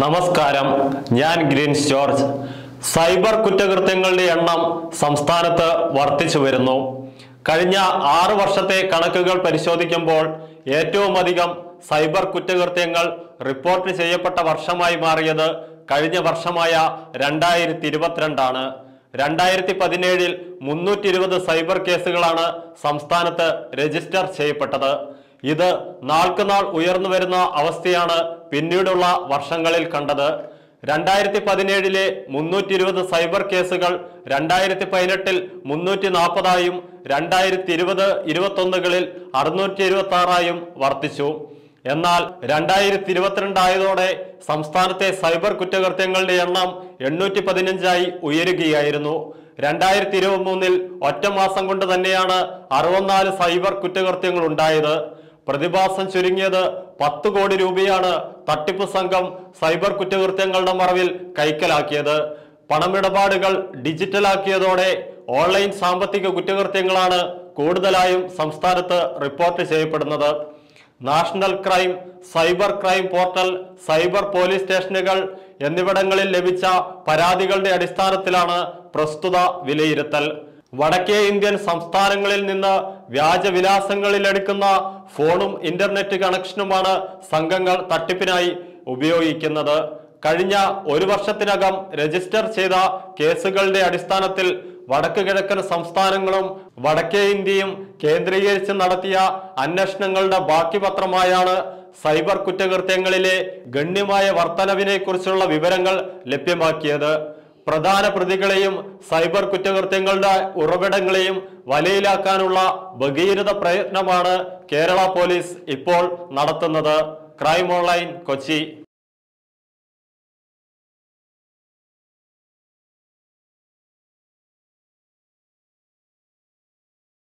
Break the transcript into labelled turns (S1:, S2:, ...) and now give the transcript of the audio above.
S1: നമസ്കാരം. ഞാൻ Green's George. Cyber കുറ്റകൃത്യങ്ങളുടെ എണ്ണം സംസ്ഥാനത്ത് വർദ്ധിച്ചു വരുന്നു. കഴിഞ്ഞ ആറു വർഷത്തെ കണക്കുകൾ പരിശോധിക്കുമ്പോൾ ഏറ്റവും അധികം സൈബർ കുറ്റകൃത്യങ്ങൾ റിപ്പോർട്ട് ചെയ്യപ്പെട്ട വർഷമായി മാറിയത് കഴിഞ്ഞ വർഷമായ രണ്ടായിരത്തി ഇരുപത്തിരണ്ടാണ് രണ്ടായിരത്തി പതിനേഴിൽ മുന്നൂറ്റി ഇരുപത് സൈബർ കേസുകളാണ് സംസ്ഥാനത്ത് രജിസ്റ്റർ ചെയ്യപ്പെട്ടത്. ഇത് നാൾക്കുനാൾ ഉയർന്നു വരുന്ന അവസ്ഥയാണ് പിന്നീടുള്ള വർഷങ്ങളിൽ കണ്ടത്. രണ്ടായിരത്തി പതിനേഴിലെ മുന്നൂറ്റി ഇരുപത് സൈബർ കേസുകൾ രണ്ടായിരത്തി പതിനെട്ടിൽ മുന്നൂറ്റി നാൽപ്പതായും രണ്ടായിരത്തി ഇരുപത് ഇരുപത്തൊന്നുകളിൽ അറുന്നൂറ്റി ഇരുപത്തി ആറായും വർദ്ധിച്ചു. എന്നാൽ രണ്ടായിരത്തി ഇരുപത്തിരണ്ടായതോടെ സംസ്ഥാനത്തെ സൈബർ കുറ്റകൃത്യങ്ങളുടെ എണ്ണം എണ്ണൂറ്റി പതിനഞ്ചായി ഉയരുകയായിരുന്നു. രണ്ടായിരത്തി ഇരുപത്തി മൂന്നിൽ ഒറ്റ മാസം കൊണ്ട് തന്നെയാണ് അറുപത്തിനാല് സൈബർ കുറ്റകൃത്യങ്ങൾ ഉണ്ടായത് പ്രതിഭാസം ചുരുങ്ങിയത് പത്ത് കോടി രൂപയാണ് തട്ടിപ്പ് സംഘം സൈബർ കുറ്റകൃത്യങ്ങളുടെ മറവിൽ കൈക്കലാക്കിയത്. പണമിടപാടുകൾ ഡിജിറ്റലാക്കിയതോടെ ഓൺലൈൻ സാമ്പത്തിക കുറ്റകൃത്യങ്ങളാണ് കൂടുതലായും സംസ്ഥാനത്ത് റിപ്പോർട്ട് ചെയ്യപ്പെടുന്നത്. National crime cyber crime portal cyber police സ്റ്റേഷനുകൾ എന്നിവിടങ്ങളിൽ ലഭിച്ച പരാതികളുടെ അടിസ്ഥാനത്തിലാണ് പ്രസ്തുത വിലയിരുത്തൽ. വടക്കേ ഇന്ത്യൻ സംസ്ഥാനങ്ങളിൽ നിന്ന് വ്യാജവിലാസങ്ങളിൽ എടുക്കുന്ന ഫോണും ഇന്റർനെറ്റ് കണക്ഷനുമാണ് സംഘങ്ങൾ തട്ടിപ്പിനായി ഉപയോഗിക്കുന്നത്. കഴിഞ്ഞ ഒരു വർഷത്തിനകം രജിസ്റ്റർ ചെയ്ത കേസുകളുടെ അടിസ്ഥാനത്തിൽ വടക്ക് കിഴക്കൻ സംസ്ഥാനങ്ങളും വടക്കേ ഇന്ത്യയും കേന്ദ്രീകരിച്ച് നടത്തിയ അന്വേഷണങ്ങളുടെ ബാക്കി പത്രമായാണ് സൈബർ കുറ്റകൃത്യങ്ങളിലെ ഗണ്യമായ വർധനവിനെ കുറിച്ചുള്ള വിവരങ്ങൾ ലഭ്യമാക്കിയത്. പ്രധാന പ്രതികളെയും സൈബർ കുറ്റകൃത്യങ്ങളുടെ ഉറവിടങ്ങളെയും വലയിലാക്കാനുള്ള ഭഗീരഥ പ്രയത്നമാണ് കേരള പോലീസ് ഇപ്പോൾ നടത്തുന്നത്. Crime online Kochi.